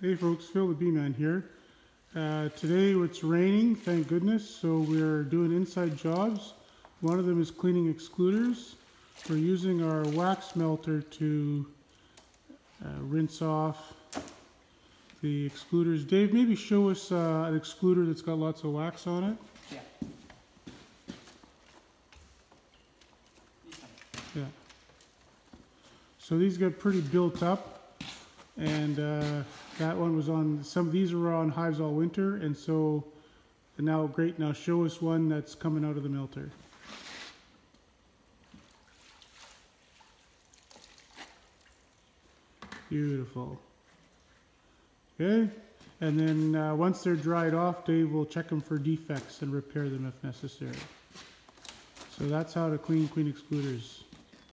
Hey folks, Phil the Beeman here. Uh, today it's raining, thank goodness, so we're doing inside jobs. One of them is cleaning excluders. We're using our wax melter to uh, rinse off the excluders. Dave, maybe show us uh, an excluder that's got lots of wax on it. Yeah. Yeah. So these get pretty built up, and uh, that one was on. Some of these were on hives all winter, and so and now great. Now show us one that's coming out of the melter. Beautiful. Okay, and then uh, once they're dried off, Dave will check them for defects and repair them if necessary. So that's how to clean queen excluders.